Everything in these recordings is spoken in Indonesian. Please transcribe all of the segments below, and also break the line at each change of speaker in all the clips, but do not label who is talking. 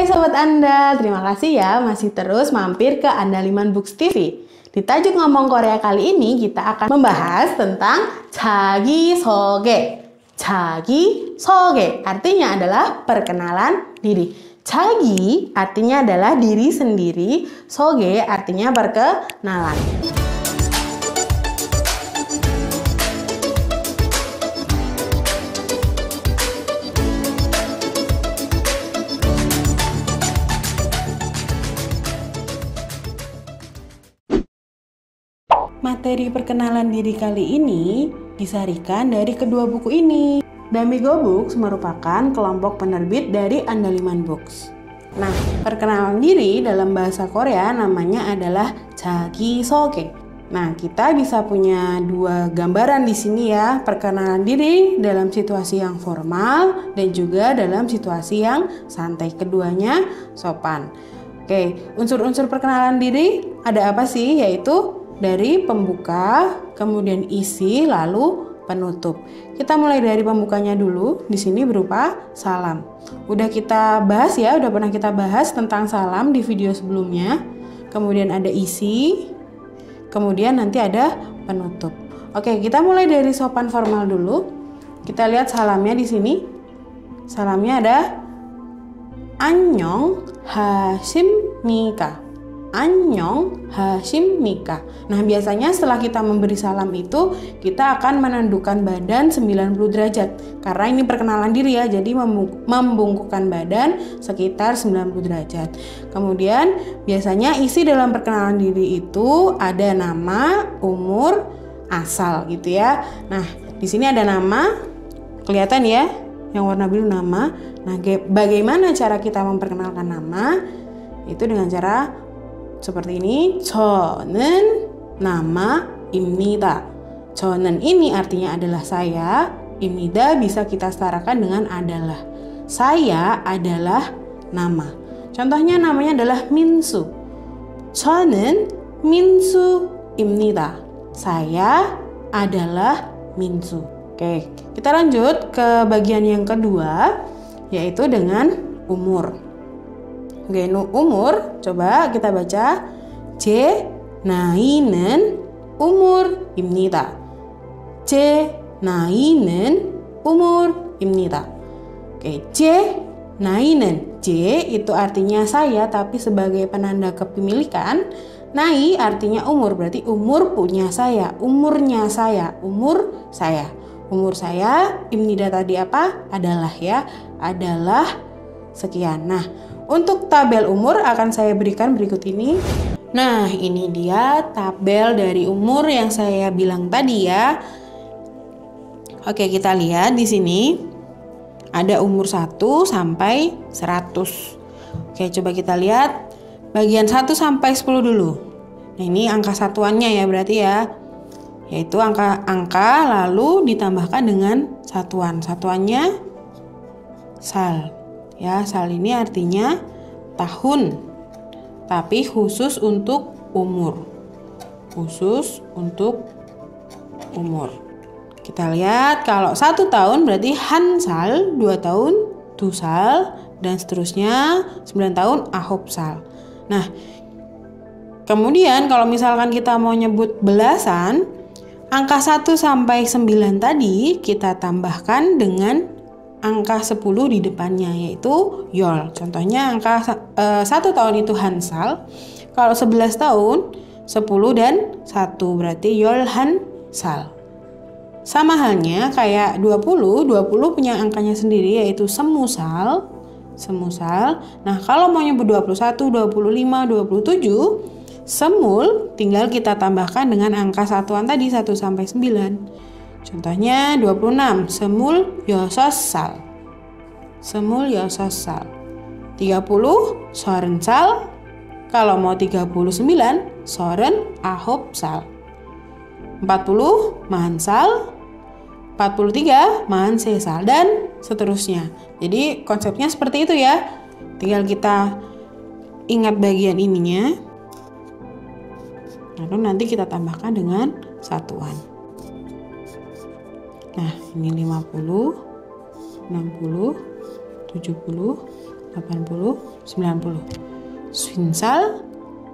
Hai Sobat Anda, terima kasih ya masih terus mampir ke Andaliman Books TV. Di tajuk ngomong Korea kali ini kita akan membahas tentang cagi Soge. Cagi Soge artinya adalah perkenalan diri. Cagi artinya adalah diri sendiri, soge artinya perkenalan. Materi perkenalan diri kali ini disarikan dari kedua buku ini. Damigo Books merupakan kelompok penerbit dari Andaliman Books. Nah, perkenalan diri dalam bahasa Korea namanya adalah Jagi Soge. Nah, kita bisa punya dua gambaran di sini ya, perkenalan diri dalam situasi yang formal dan juga dalam situasi yang santai. Keduanya sopan. Oke, unsur-unsur perkenalan diri ada apa sih? Yaitu dari pembuka, kemudian isi, lalu penutup. Kita mulai dari pembukanya dulu. Di sini berupa salam. Udah kita bahas ya, udah pernah kita bahas tentang salam di video sebelumnya. Kemudian ada isi, kemudian nanti ada penutup. Oke, kita mulai dari sopan formal dulu. Kita lihat salamnya di sini. Salamnya ada Annyeong Mika. Anyong Hashim Mika. Nah, biasanya setelah kita memberi salam itu, kita akan menundukkan badan 90 derajat. Karena ini perkenalan diri ya, jadi membungkukkan badan sekitar 90 derajat. Kemudian, biasanya isi dalam perkenalan diri itu ada nama, umur, asal gitu ya. Nah, di sini ada nama, kelihatan ya, yang warna biru nama. Nah, bagaimana cara kita memperkenalkan nama? Itu dengan cara seperti ini. Jonen nama imnida. Jonen ini artinya adalah saya. Imnida bisa kita setarakan dengan adalah. Saya adalah nama. Contohnya namanya adalah Minsu. Jonen Minsu imnida. Saya adalah Minsu. Oke, kita lanjut ke bagian yang kedua yaitu dengan umur. Oke, umur coba kita baca J nainen umur imnida. J nainen umur imnida. Oke, J nainen. J itu artinya saya tapi sebagai penanda kepemilikan. Nai artinya umur, berarti umur punya saya, umurnya saya, umur saya. Umur saya, imnida tadi apa? Adalah ya, adalah sekian. Nah, untuk tabel umur akan saya berikan berikut ini. Nah, ini dia tabel dari umur yang saya bilang tadi ya. Oke, kita lihat di sini ada umur 1 sampai 100. Oke, coba kita lihat bagian 1 sampai 10 dulu. Nah, ini angka satuannya ya berarti ya. Yaitu angka angka lalu ditambahkan dengan satuan. Satuannya sal. Ya, sal ini artinya tahun, tapi khusus untuk umur. Khusus untuk umur. Kita lihat kalau satu tahun berarti hansal, dua tahun dusal, dan seterusnya 9 tahun ahopsal. Nah, kemudian kalau misalkan kita mau nyebut belasan, angka 1 sampai 9 tadi kita tambahkan dengan angka 10 di depannya yaitu yol. Contohnya angka uh, satu tahun itu hansal. Kalau 11 tahun 10 dan 1 berarti yol hansal. Sama halnya kayak 20, 20 punya angkanya sendiri yaitu semusal. Semusal. Nah, kalau mau nyebut 21, 25, 27, semul tinggal kita tambahkan dengan angka satuan tadi 1 sampai 9. Contohnya 26, semul yososal. Semul yososal. 30, sorensal. Kalau mau 39, soren ahopsal. 40, mahansal. 43, mahansesal. Dan seterusnya. Jadi konsepnya seperti itu ya. Tinggal kita ingat bagian ininya. Lalu nanti kita tambahkan dengan satuan. Nah, ini 50, 60, 70, 80, 90. Swinsal,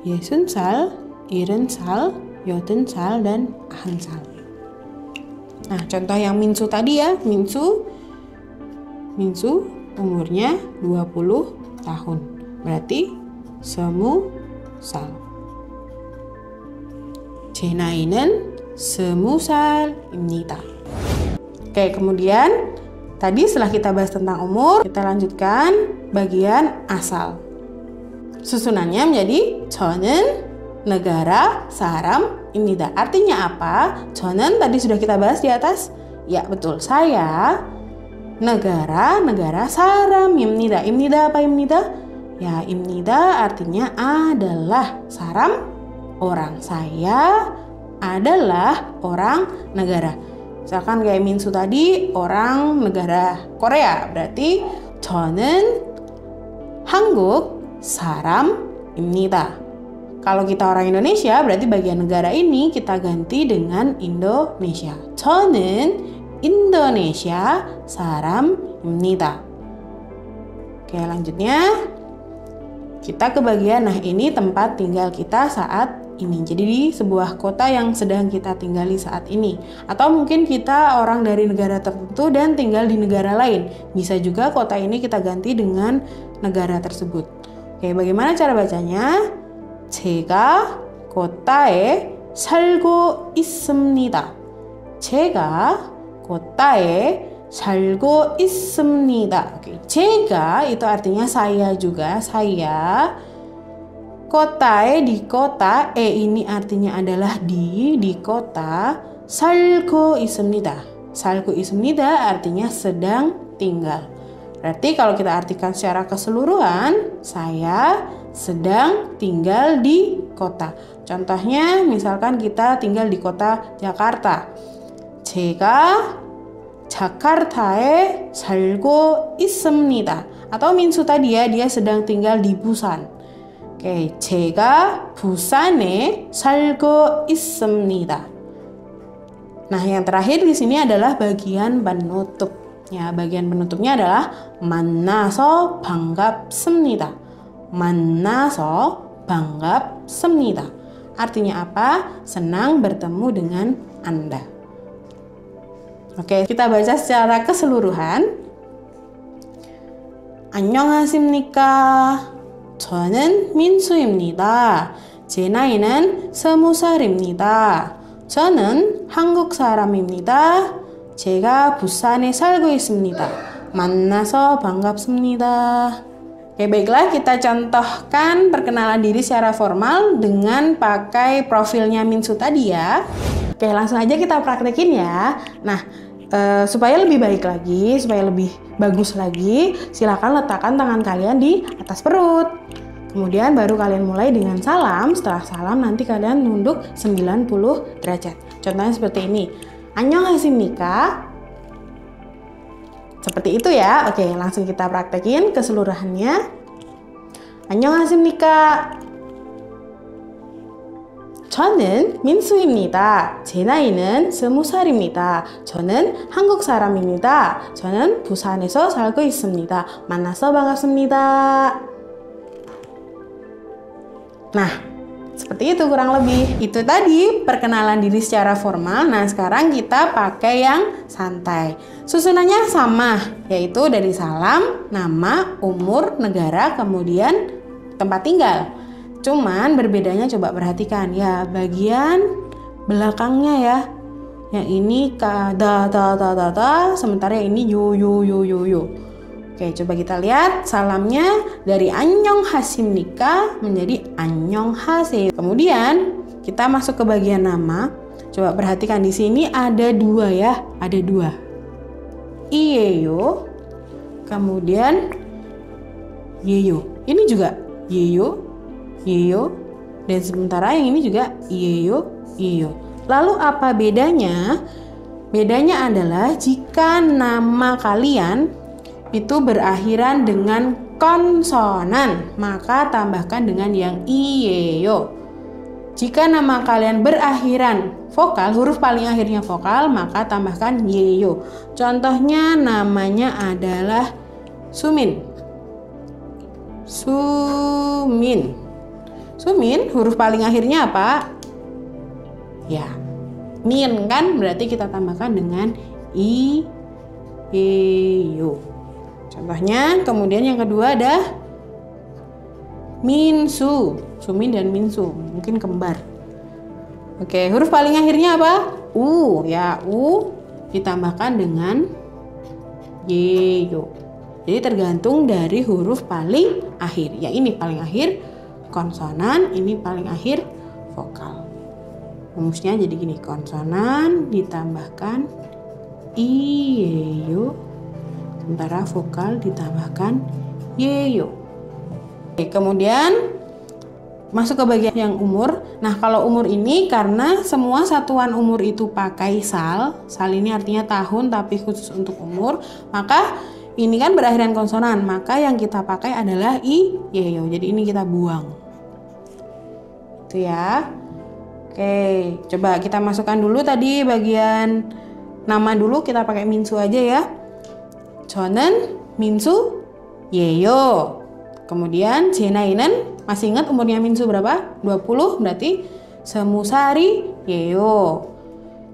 Yesunsal, Irensal, Yotensal, dan Ahansal. Nah, contoh yang Minsu tadi ya, Minsu Minsu umurnya 20 tahun. Berarti semu sal. 제 나이는 스무 살입니다. Oke, kemudian tadi setelah kita bahas tentang umur, kita lanjutkan bagian asal. Susunannya menjadi chonen, negara, saram, imnida. Artinya apa? Chonen tadi sudah kita bahas di atas. Ya, betul. Saya negara, negara saram, imnida. Imnida apa imnida? Ya, imnida artinya adalah saram orang saya adalah orang negara. Misalkan kayak Minsu tadi orang negara Korea. Berarti 저는 한국 saram입니다. Kalau kita orang Indonesia, berarti bagian negara ini kita ganti dengan Indonesia. 저는 Indonesia saram입니다. Oke, lanjutnya kita ke bagian nah ini tempat tinggal kita saat ini. Jadi di sebuah kota yang sedang kita tinggali saat ini. Atau mungkin kita orang dari negara tertentu dan tinggal di negara lain. Bisa juga kota ini kita ganti dengan negara tersebut. Oke, bagaimana cara bacanya? 제가 고타에 살고 있습니다. 제가 고타에 살고 있습니다. Oke, 제가 itu artinya saya juga, saya. Kotae di kota, e ini artinya adalah di, di kota. Salgo ismnida. Salgo ismnida artinya sedang tinggal. Berarti kalau kita artikan secara keseluruhan, saya sedang tinggal di kota. Contohnya misalkan kita tinggal di kota Jakarta. 제가 자카르타에 살고 있습니다. Atau Minsu tadi ya, dia sedang tinggal di Busan. Oke, 제가 부산에 살고 있습니다. Nah, yang terakhir di sini adalah bagian penutup. Ya, bagian penutupnya adalah 만나서 반갑습니다. 만나서 반갑습니다. Artinya apa? Senang bertemu dengan Anda. Oke, kita baca secara keseluruhan. 안녕하십니까? 저는 민수입니다. 제 나이는 스무 살입니다. 저는 한국 사람입니다. 제가 부산에 살고 있습니다. 만나서 반갑습니다. Oke, baiklah kita contohkan perkenalan diri secara formal dengan pakai profilnya Minsu tadi ya. Oke, langsung aja kita praktekin ya. Nah, Eh, supaya lebih baik lagi, supaya lebih bagus lagi, silakan letakkan tangan kalian di atas perut. Kemudian baru kalian mulai dengan salam. Setelah salam nanti kalian nunduk 90 derajat. Contohnya seperti ini. Annyeonghaseyo. Seperti itu ya. Oke, langsung kita praktekin keseluruhannya. Annyeonghaseyo. 저는 민수입니다. 제 나이는 스무 살입니다. 저는 한국 사람입니다. 저는 부산에서 살고 있습니다. 만나서 반갑습니다. Nah, Seperti itu kurang lebih. Itu tadi perkenalan diri secara formal. Nah, sekarang kita pakai yang santai. Susunannya sama, yaitu dari salam, nama, umur, negara, kemudian tempat tinggal. Cuman berbedanya coba perhatikan ya, bagian belakangnya ya. Yang ini kada ta ta ta ta, sementara yang ini yo yo yo yo yo. Oke, coba kita lihat salamnya dari Anyong Hasim Nika menjadi Anyong Hasim. Kemudian kita masuk ke bagian nama. Coba perhatikan di sini ada dua ya, ada dua. Iyeyo, kemudian Yeyo. Ini juga Yeyo, Yeyo, dan sementara yang ini juga Iyeyo, Yeyo. Lalu apa bedanya? Bedanya adalah jika nama kalian itu berakhiran dengan konsonan, maka tambahkan dengan yang iyeyo. Jika nama kalian berakhiran vokal, huruf paling akhirnya vokal, maka tambahkan yeyo. Contohnya namanya adalah Sumin. Sumin. Sumin huruf paling akhirnya apa? Ya, min kan berarti kita tambahkan dengan i, e, yo. Contohnya, kemudian yang kedua ada minsu, sumin dan minsu, mungkin kembar. Oke, huruf paling akhirnya apa? U, ya u ditambahkan dengan y, yo. Jadi tergantung dari huruf paling akhir. Ya ini paling akhir konsonan, ini paling akhir vokal. Rumusnya jadi gini, konsonan ditambahkan i, yo, sementara vokal ditambahkan yeyo. Oke, kemudian masuk ke bagian yang umur. Nah, kalau umur ini karena semua satuan umur itu pakai sal, sal ini artinya tahun tapi khusus untuk umur, maka ini kan berakhiran konsonan, maka yang kita pakai adalah i, yeyo. Jadi ini kita buang gitu ya. Oke, coba kita masukkan dulu tadi bagian nama dulu kita pakai minsu aja ya. Chonen, minsu, yeyo. Kemudian jenainen, masih ingat umurnya minsu berapa? 20 berarti semusari yeyo.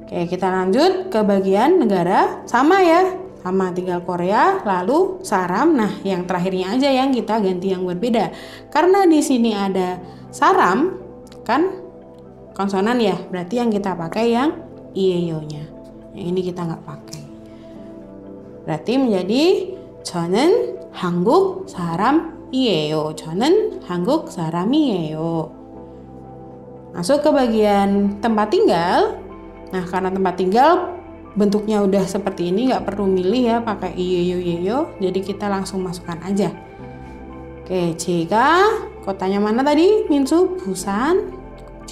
Oke, kita lanjut ke bagian negara sama ya. Sama tinggal Korea, lalu saram. Nah, yang terakhirnya aja yang kita ganti yang berbeda. Karena di sini ada saram, kan konsonan ya berarti yang kita pakai yang ieyo-nya yang ini kita nggak pakai berarti menjadi 저는 한국 사람이에요 저는 한국 사람이에요 masuk ke bagian tempat tinggal nah karena tempat tinggal bentuknya udah seperti ini nggak perlu milih ya pakai iyeyo yeyo jadi kita langsung masukkan aja oke jika kotanya mana tadi Minsu Busan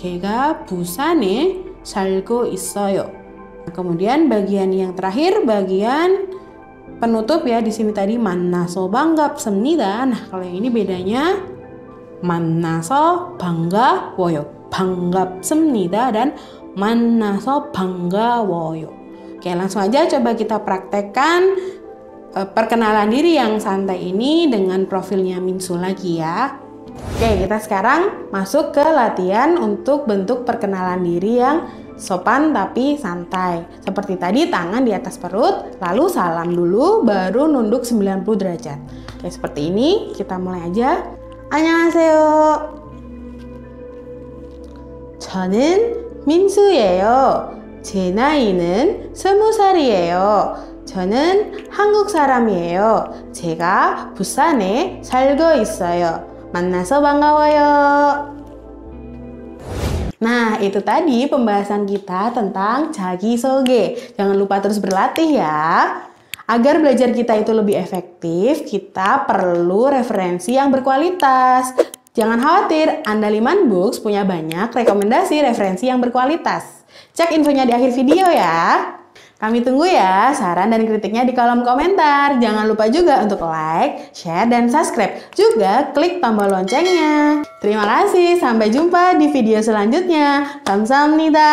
제가 부산에 살고 있어요. Kemudian bagian yang terakhir bagian penutup ya di sini tadi 만나서 반갑습니다. Nah, kalau yang ini bedanya 만나서 반가워요. 반갑습니다 dan 만나서 반가워요. Oke, langsung aja coba kita praktekkan uh, perkenalan diri yang santai ini dengan profilnya Minsu lagi ya. Oke, kita sekarang masuk ke latihan untuk bentuk perkenalan diri yang sopan tapi santai. Seperti tadi, tangan di atas perut, lalu salam dulu, baru nunduk 90 derajat. Oke, seperti ini. Kita mulai aja. 안녕하세요. 저는 민수예요. 제 나이는 20살이에요. 저는 한국 사람이에요. 제가 부산에 살고 있어요. 만나서 bangawayo. Nah, itu tadi pembahasan kita tentang jagi soge. Jangan lupa terus berlatih ya. Agar belajar kita itu lebih efektif, kita perlu referensi yang berkualitas. Jangan khawatir, Andaliman Books punya banyak rekomendasi referensi yang berkualitas. Cek infonya di akhir video ya. Kami tunggu ya saran dan kritiknya di kolom komentar. Jangan lupa juga untuk like, share, dan subscribe. Juga klik tombol loncengnya. Terima kasih, sampai jumpa di video selanjutnya. Kamsahamnida.